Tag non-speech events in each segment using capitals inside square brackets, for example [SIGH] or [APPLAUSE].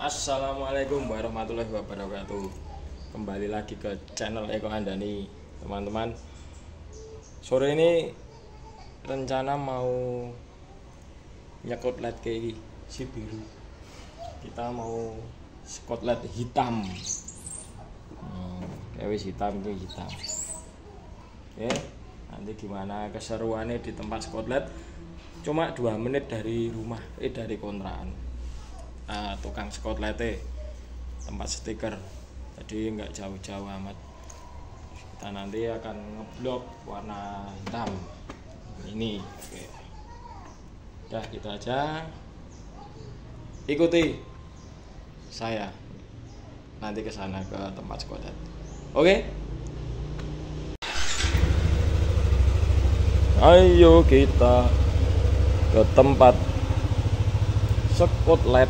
Assalamualaikum warahmatullahi wabarakatuh. Kembali lagi ke channel Eko Andani Teman-teman. Sore ini Rencana mau Nyekot LED kayak si biru. Kita mau Skot LED hitam. Hmm, Kayak hitam itu hitam. Oke Nanti gimana keseruannya di tempat skot LED? Cuma dua menit dari rumah Eh dari kontrakan uh, tukang skotlete tempat stiker. Jadi nggak jauh-jauh amat. Kita nanti akan ngeblok warna hitam ini. Oke. Udah gitu aja. Ikuti saya nanti ke sana ke tempat skotlet oke? Ayo kita ke tempat skotlet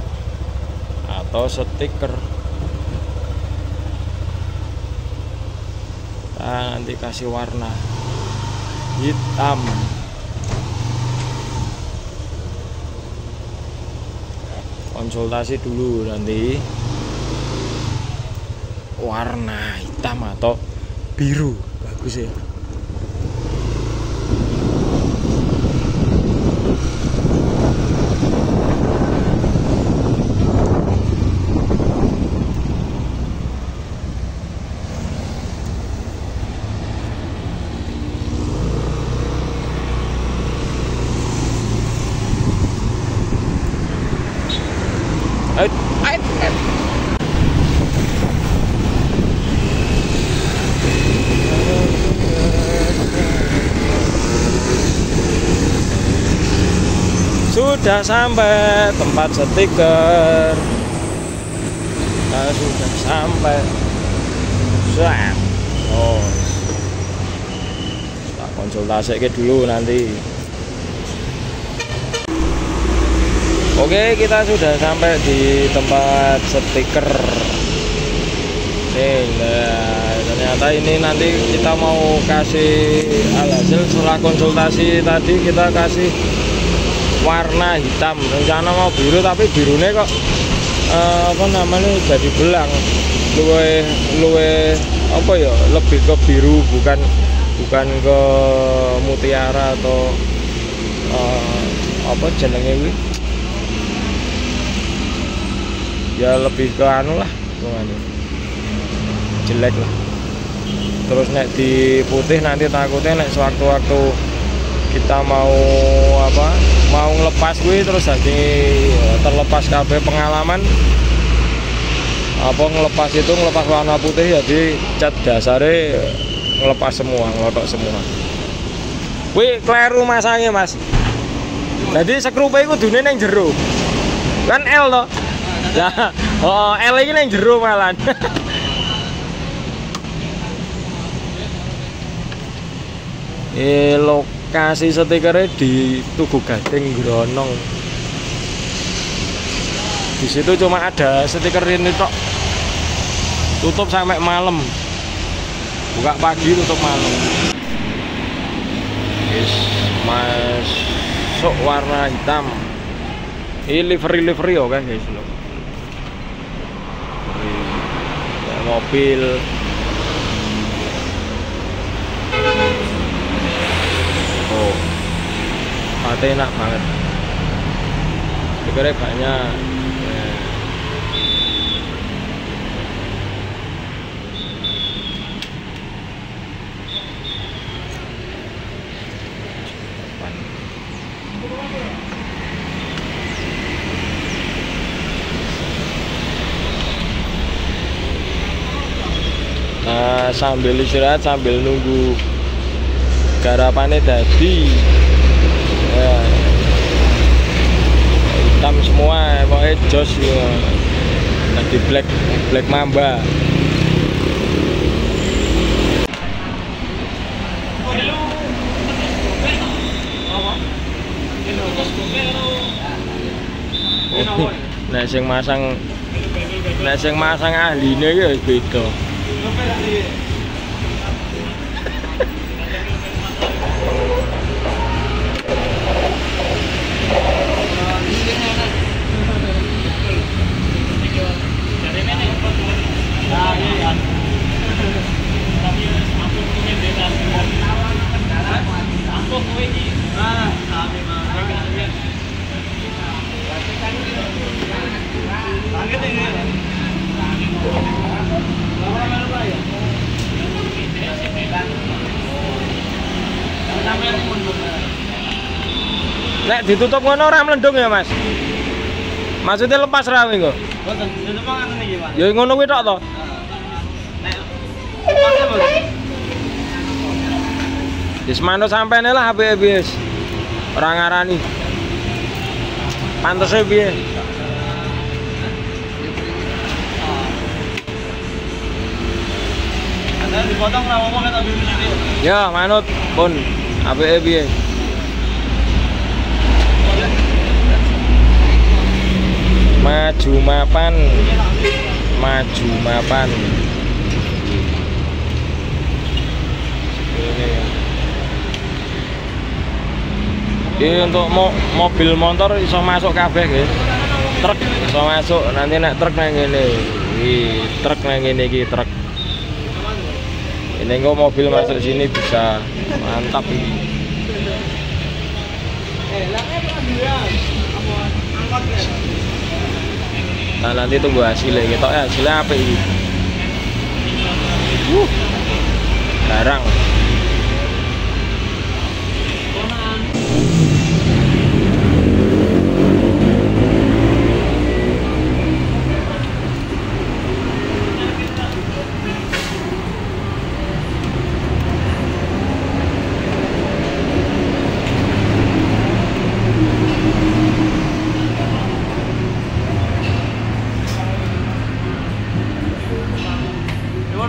atau stiker. Nah, nanti kasih warna hitam. Konsultasi dulu nanti. Warna hitam atau biru. Bagus ya sudah sampai tempat stiker. Kita sudah sampai. Zat. oh. Kita konsultasi ke dulu nanti. Oke kita sudah sampai di tempat stiker. Nih nah, ternyata ini nanti kita mau kasih alhasil setelah konsultasi tadi kita kasih warna hitam. Rencana mau biru tapi birunya kok uh, apa namanya jadi belang. Luwe luwe apa ya lebih ke biru bukan bukan ke mutiara atau uh, apa jenenge ini ya lebih ke anu lah jelek lah. Terus nek di putih nanti takutnya nek sewaktu-waktu kita mau apa mau ngelepas gue terus jadi terlepas KB pengalaman. Apa ngelepas itu ngelepas warna putih jadi cat dasarnya ngelepas semua ngelotok semua. Wih, kleru masanya mas. Jadi sekrupe itu dunia yang jeru kan L loh ya [LAUGHS] oh L ini yang jeru malan. [LAUGHS] Elok kasih stikernya di Tugu Gading Gronong. Di situ cuma ada stiker ini tok. Tutup sampai malam. Buka pagi tutup malam. Yes, masuk warna hitam. Ini livery livery oke okay, guys loh. Mobil sate enak banget Sekarang banyak Nah, sambil istirahat sambil nunggu garapannya tadi. Hitam semua pokoknya jos ya tadi black black mamba. Nah, sing masang Nah, sing masang ahline ya beda. Nek ditutup ngono ora mlendung ya, Mas? Maksudnya lepas ra engko? Boten, ditutup ngoten iki, Mas. Ya ngono kuwi tok to. Nek boten. Wis manut sampene lah piye wis. Ora ngarani. Pantese piye? Dipotong ra kata. Ya, manut pun apike piye? Maju mapan. Maju mapan. Ini ya. Ini untuk mo mobil motor bisa masuk kabeh nggih. Truk bisa masuk. Nanti nek truk nang ngene. Iki truk nang ngene iki truk. Ini kok mobil masuk sini bisa mantap ini. Nah nanti tunggu hasilnya kita ya hasilnya apa ini? Uh, garang.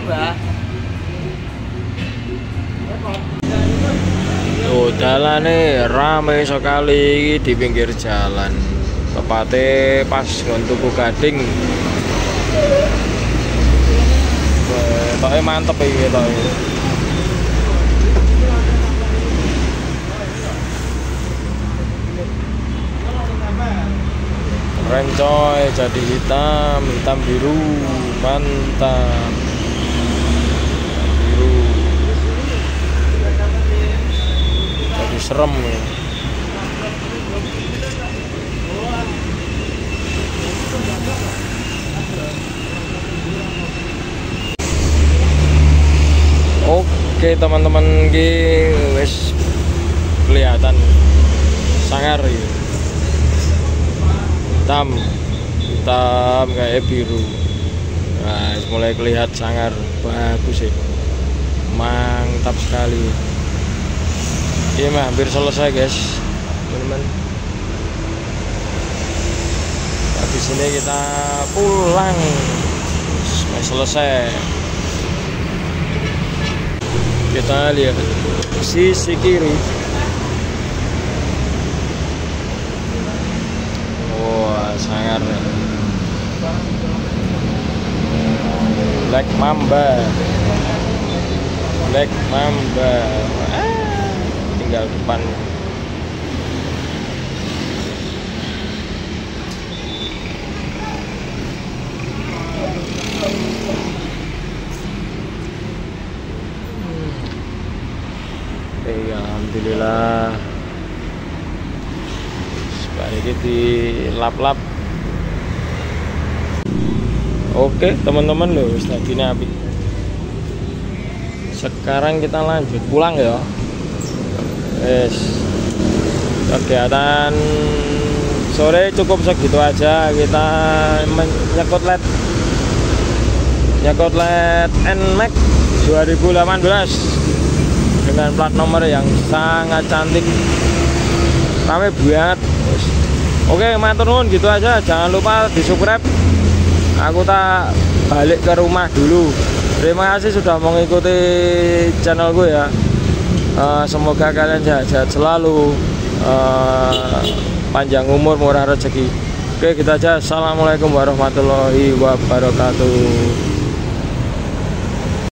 Mbak. Tuh jalane rame sekali iki di pinggir jalan. Tepatnya pas ngon tuku gading. Ketoknya mantep iki ketoknya. Keren coy, jadi hitam, hitam biru, mantap. Biru. Jadi serem ya. Oke teman-teman ki wis kelihatan sangar ya. Hitam, hitam kayak biru. Nah, mulai kelihatan sangar bagus ya. Mantap sekali. Ini mah hampir selesai guys, teman-teman. Habis ini kita pulang. Sudah selesai. Kita lihat sisi kiri. Wah, sangar. Black Mamba. Black Mamba. Tinggal depan. Iya, alhamdulillah. Sebaiknya di lap-lap. Oke, teman-teman loh. Sekarang kita lanjut pulang ya. Yes. Kegiatan sore cukup segitu aja. Kita menyekut led. Nyekut led NMAX 2018 dengan plat nomor yang sangat cantik. Rame banget. Oke matur nuwun gitu aja. Jangan lupa di subscribe aku tak balik ke rumah dulu. Terima kasih sudah mengikuti channel gue ya Eh, semoga kalian sehat-sehat selalu. Eh, panjang umur murah rezeki. Oke gitu aja. Assalamualaikum warahmatullahi wabarakatuh